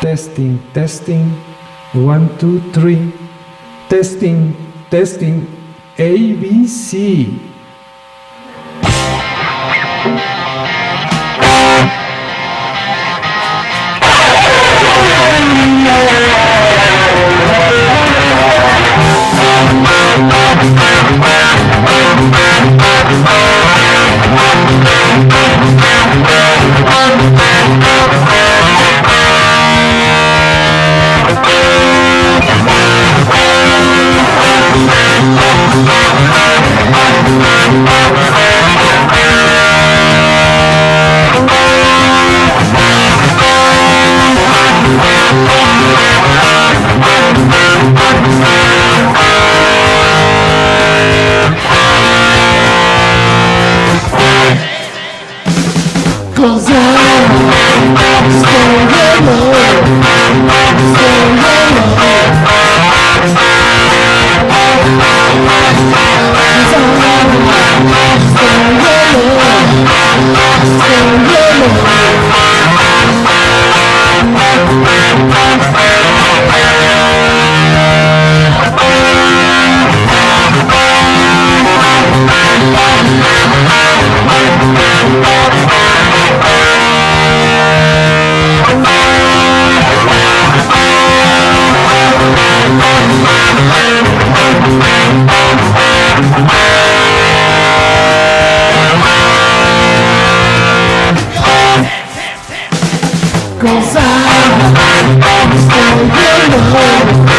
Testing, testing. One, two, three. Testing, testing. ABC. Still alone, still alone. Cause I'm still alone.